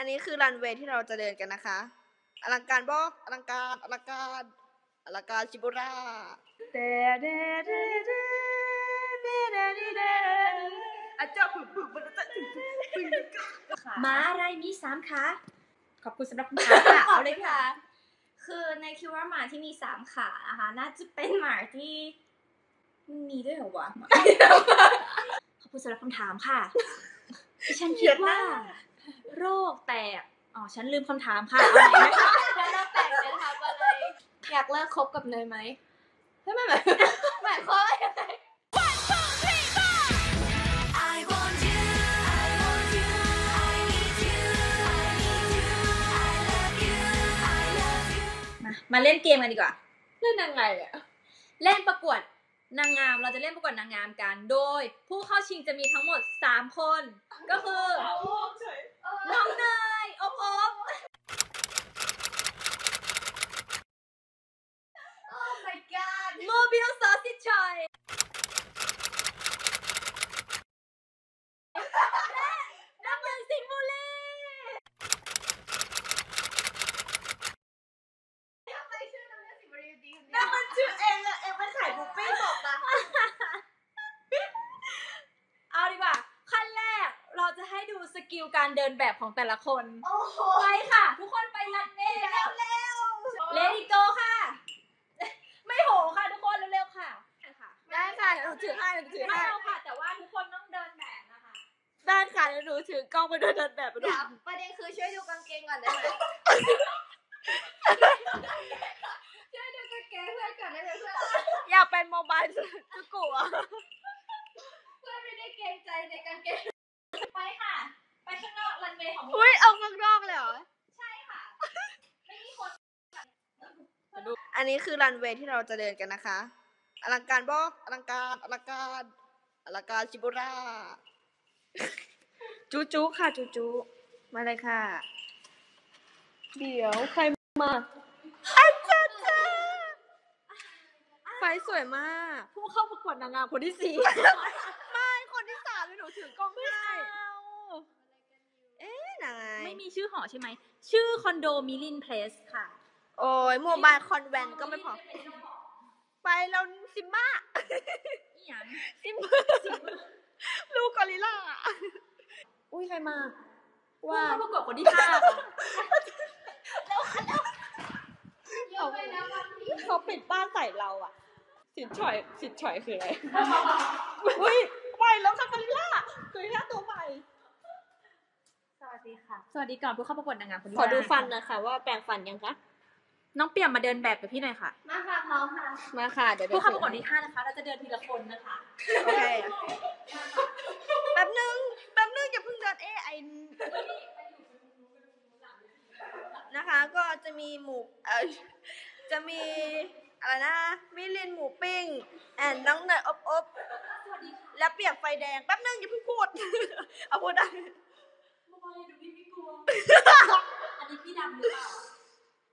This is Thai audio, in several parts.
อันนี้คือรันเวย์ที่เราจะเดินกันนะคะ อลังการบอกอลังการอลังการอลังการชิบุระแต่เดเดเดเดเดเดอาจารย์ผึ่งผึ่งมันจะถึงถึงถึงม้าอะไรมีสามขาขอบคุณสำหรับคุณค่ะเอาเลยค่ะ คือในคิดว่าหมาที่มีสามขานะคะน่าจะเป็นหมาที่มีด้วยเหรอวะขอบคุณสำหรับคำถามค่ะ ฉันคิดว่า โรคแตก อ๋อ ฉันลืมคำถามค่ะเอาใหม่นะคะแล้วเราแต่งจะทำอะไร อยากเลิกคบกับเนยไหมใช่ไหมหมายหมายความว่ายังไง I want you, I want you, I need you, I need you, I love you, I love you. มามาเล่นเกมกันดีกว่า เล่นยังไงอะเล่นประกวดนางงาม เราจะเล่นประกวดนางงามกัน โดย ผู้เข้าชิงจะมีทั้งหมด 3 คน ก็คือน้องเนย 老的。呢 กิลการเดินแบบของแต่ละคน โอ้โหไปค่ะ ทุกคนไปรันเวย์แล้วเร็วเลดี้โกค่ะ ไม่โหค่ะทุกคนเร็วๆค่ะค่ะได้ค่ะเดี๋ยวหนูถือให้เดี๋ยวหนูถือไม่ให้เอาค่ะ แต่ว่าทุกคนต้องเดินแบบนะคะได้ค่ะเดี๋ยวหนูถือกล้องไปเดินเดินแบบไปด้วเดี๋ยยวประเด็นคือช่วยดูกางเกงก่อนได้ไหมช่วยดูกางเกงเพื่อนก่อนได้ไหมเพื่อนอยากเป็นโมบายจุกุอะ เพื่อนไม่ได้เกรงใจใน องอุ้ยเอาข้างนอกเลยเหรอ ใช่ค่ะ ไม่มีคนอันนี้คือรันเวย์ที่เราจะเดินกันนะคะ อลังการบอกอลังการ อลังการ อลังการชิบุระจูจูค่ะจูจูมาเลยค่ะ เดี๋ยวใครมาอาจารย์ไฟสวยมาก ผู้เข้าประกวดนางงามคนที่สี่ไม่คนที่สามเลยหนูถือกล้องให้เอ๊ะไหนไม่มีชื่อหอใช่ไหม ชื่อคอนโดมิลินเพลสค่ะ โอ้ยโมบายคอนแวนก็ไม่พอ ไปแล้วซิมบ้าอีหยังซิมบ้าลูกกอริลล่าอุ้ยใครมาผู้ว่าเข้าประกวดคนที่ห้าค่ะเยอะไปนะบางทีเขาปิดบ้านใส่เราอะ สินฉ่อยสินฉ่อยคืออะไรอุ้ยไปแล้วค่ะกอริลล่ากอริลล่าตัวใหม่สวัส ดีค่ะ สวัสดีก่อนผู้เข้าประกวดนางงามคนที่ขอดูห้าฟันนะคะ ว่าแปรงฟันยังคะ น้องเปี่ยมมาเดินแบบกับพี่หน่อยค่ะ มาค่ะพร้อมค่ะ มาค่ะเดี๋ยวผู้เข้าประกวดที่ห้านะคะ เราจะเดินทีละคนนะคะ โอเค แป๊บนึง แป๊บนึงอย่าเพิ่งเดินเอ้ไอนะคะ ก็จะมีหมูเออจะมีอะไรนะ มิลินหมูปิ้ง แอนน้องเนยอบอบและเปียกไฟแดง แป๊บนึงอย่าเพิ่งพูด เอาพูดได้ อันนี้พี่ดำหรือเปล่า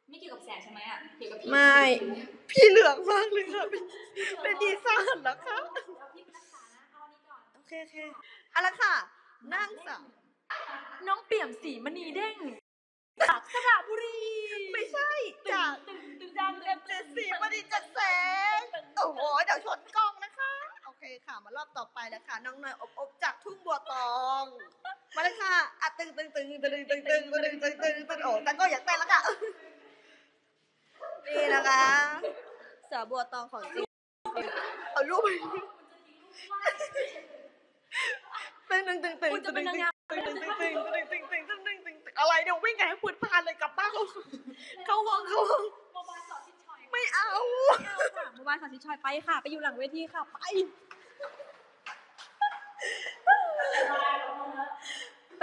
ไม่เกี่ยวกับแสงใช่ไหมอะเกี่ยวกับพี่ไม่ พี่เหลืองมากเลยค่ะเป็นเป็นดีไซน์เหรอคะเอาพี่ไปรักษานะเอาอันนี้ก่อนโอเคโอเคเอาละค่ะ นั่งสังน้องเปี่ยมสีมณีเด้งจากสระบุรีไม่ใช่จากจากเอ็มเจสีมาดีจัดแสงโอ้โหเดี๋ยวชนกล้องนะคะ โอเคค่ะมารอบต่อไปแล้วค่ะน้องเนยอบอบจากทุ่งบัวตอง มาเลยค่ะอะ ตึงตึงตึงตึงตึงตึงตึงตึงตึงตึงตึงโอ้แต่ก็อยากเต้นแล้วค่ะนี่นะคะสาวบัวตองของจริงเอารูปไปตึงตึงตึงตึงตึงตึงตึงงตึงตึงตึงตึงตึงตึงตึงตึงตึงตึงอะไรเดี๋ยววิ่งกันให้พูดพานเลยกลับบ้านเขาเข้าห้องเข้าห้องโมบายสอนชิดชอยไม่เอาค่ะโมบายสอนชิชอยไปค่ะ ไปอยู่หลังเวทีค่ะไป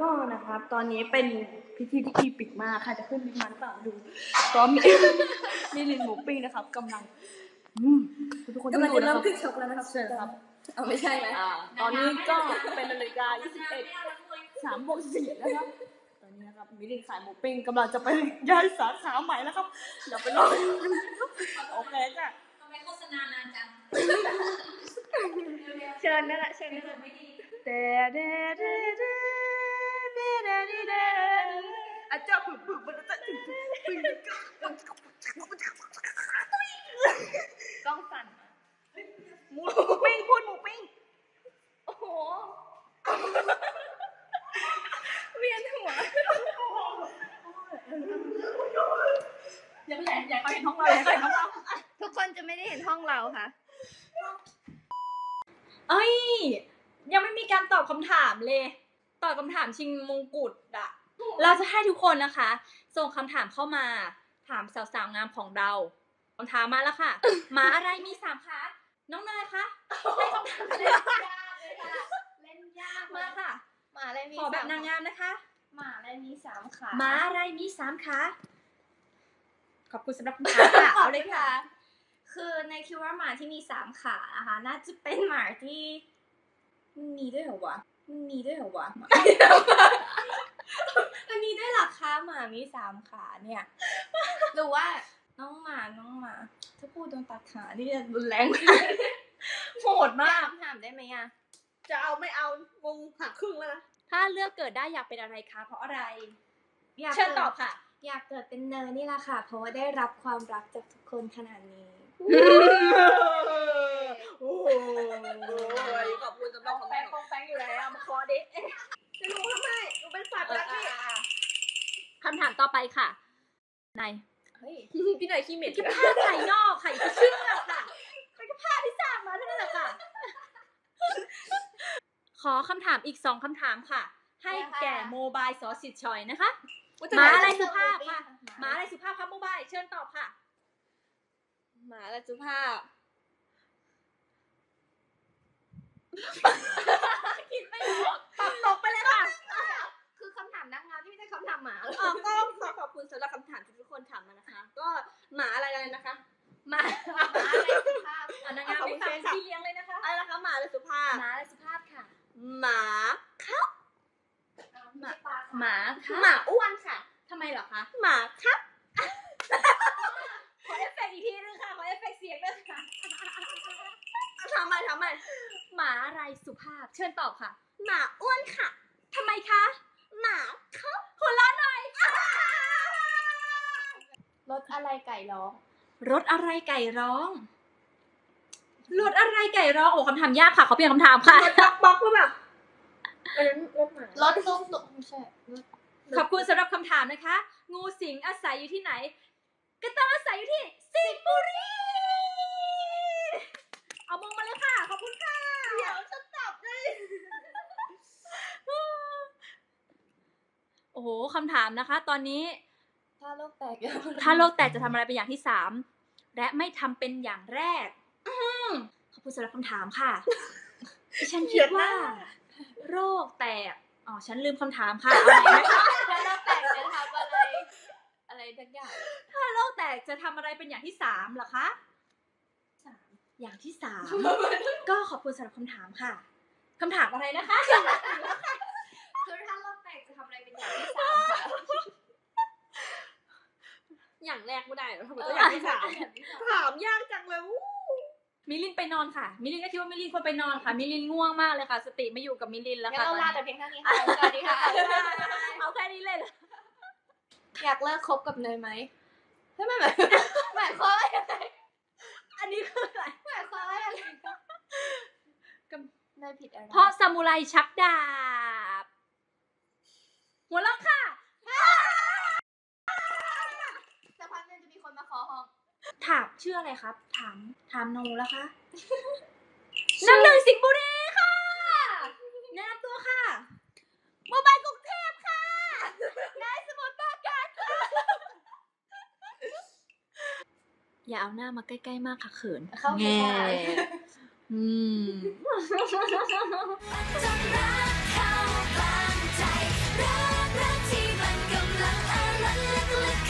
ก็นะครับ ตอนนี้เป็นพิธีที่อีปิกมากค่ะจะขึ้นบิ๊กมันหรือเปล่าดูก็มี มีลินหมูปิ้งนะครับกำลังอืมทุกคนกำลังจะเริ่มดูขึ้นชกแล้วนะครับเชิญครับเอาไม่ใช่ไหมอ่าตอนนี้ก็เป็นนาฬิกา21 3บวก4นะครับตอนนี้นะครับมิลินขายหมูปิ้งกำลังจะไปย้ายสาขาใหม่แล้วครับเดี๋ยวไปรอดูนะครับโอเคจ้ะทำไมโฆษณานานจังเชิญนั่นแหละเชิญนั่นแหละเดเดเด อาจารย์ปึกปึกมันจะถึงถึงถึงกล้องสั่นหมูปิ้งพูดหมูปิ้ง โอ้โห เวียนหัวอย่าไปใหญ่ใหญ่เขาเห็นห้องเราใหญ่เขาเห็นห้องเรา ทุกคนจะไม่ได้เห็นห้องเราค่ะ เอ้ย ยังไม่มีการตอบคำถามเลย ตอบคำถามชิงมงกุฎอะเราจะให้ทุกคนนะคะ ส่งคำถามเข้ามาถามสาวๆงามของเราคำถามมาแล้วค่ะหมาอะไรมีสามขาน้องเนยคะให้คำถามเลยเล่นยากมาค่ะหมาอะไรมีขอแบบนางงามนะคะหมาอะไรมีสามขาหมาอะไรมีสามขาขอบคุณสำหรับคำถามค่ะเอาเลยค่ะ คือในคิดว่าหมาที่มีสามขานะคะน่าจะเป็นหมาที่มีด้วยเหรอวะ มีด้วยเหรอวะหมามันมีด้วยเหรอคะหมามีสามขาเนี่ยหรือว่าน้องหมาน้องหมา ถ้าพูดโดนตัดขานี่จะรุนแรงโหดมากถามได้ไหมอะจะเอาไม่เอางงหักครึ่งแล้วนะถ้าเลือกเกิดได้อยากเป็นอะไรคะเพราะอะไรอยากเชิญกิดตอบค่ะ อยากเกิดเป็นเนยนี่แหละค่ะ เพราะว่าได้รับความรักจากทุกคนขนาดนี้ โอ้ยขอบคุณสำหรับคอมเมแป้นงต์คงแป้งอยู่แล้วมาคอดิจะรู้ทำไมหนูเป็นสัตว์รักนี่คำถามต่อไปค่ะนายเฮ้ยพี่หน่อยขี้เหม็นแค่ผ้าภายนอกค่ะอย่าไปเชื่อค่ะเป็นแค่ผ้าที่สร้างมาเท่านั้นแหละค่ะ ขอคำถามอีกสองคำถามค่ะ ให้แก่โมบายสอสิทธิ์ชอยนะคะ หมาอะไรสุภาพค่ะ หมาอะไรสุภาพครับโมบายเชิญตอบค่ะ หมาและสุภาพ ตอบตกไปเลยค่ะ คือคำถามนางงามที่ไม่ใช่คำถามหมา อ๋อก็ขอขอบคุณสำหรับคำถามที่ทุกคนถามมานะคะ ก็หมาอะไรเลยนะคะ หมา หมาอะไรสุภาพ อันนั้นงานไม่ตามที่เลี้ยงเลยนะคะ อะไรนะคะหมาหรือสุภาพ หมาและสุภาพค่ะ หมา หมา หมาค่ะ หมาอ้วนค่ะ ทำไมเหรอคะ หมาครับ ขอเอฟเฟกต์อีกทีนึงค่ะ ขอเอฟเฟกต์เสียงด้วยค่ะ ทำไมทำไม หมาอะไรสุภาพ เชิญตอบค่ะ หมาอ้วนค่ะ ทำไมคะ หมาครับหัวเราะหน่อยรถอะไรไก่ร้อง รถอะไรไก่ร้อง รถอะไรไก่ร้อง โอ้คำถามยากค่ะ ขอเปลี่ยนคำถามค่ะ บล็อกบล็อกหรือเปล่าอันนั้นรถหมารถตุ๊กตุ๊กไม่ใช่รถขอบคุณสำหรับคำถามนะคะ งูสิงอาศัยอยู่ที่ไหน ก็ต้องอาศัยอยู่ที่สิงห์บุรี เอามงมาเลยค่ะ ขอบคุณค่ะ เดี๋ยวฉันจับได้ โอ้โหคำถามนะคะ ตอนนี้ ถ้าโลกแตกยังถ้าโลกแตกจะทำอะไรเป็นอย่างที่สามและไม่ทำเป็นอย่างแรกอื้อหือขอบคุณสำหรับคำถามค่ะดิฉันคิดว่า โรคแตกอ๋อฉันลืมคำถามค่ะเอาใหม่นะคะถ้าโลกแตกจะทำอะไร อะไรทุกอย่างถ้าโรคแตกจะทำอะไรเป็นอย่างที่สามเหรอคะสามอย่างที่สามก็ขอบคุณสำหรับคำถามค่ะคำถามอะไรนะคะ คือถ้าโลกแตกจะทำอะไรเป็นอย่างที่สามค่ะ อย่างแรกไม่ได้เหรอทำไมต้องอย่างที่สามถามยากจังเลยอู้มิลินไปนอนค่ะ มิลินก็คิดว่ามิลินควรไปนอนค่ะ มิลินง่วงมากเลยค่ะ สติไม่อยู่กับมิลินแล้วงั้นค่ะเราตอนลานี้แต่เพียงเท่านี้ค่ะสวัสดีค่ะเอาแค่นี้เลยเหรออยากเลิกคบกับเนยไหมไม่ไม่หมายหมายความว่ายังไงอันนี้คืออะไรหมายความว่ายังไงกับเนยผิดอะไรเพราะซามูไรชักดาบหัวเราะค่ะามชื่ออะไรครับ ถามถามหนูแล้วคะน้ำหนึ่งสิงบุรีค่ะแนะนำตัวค่ะโมบายกรุงเทพค่ะนายสมุทรปราการค่ะอย่าเอาหน้ามาใกล้ๆมากค่ะเขินเข้าไม่ได้อืมอ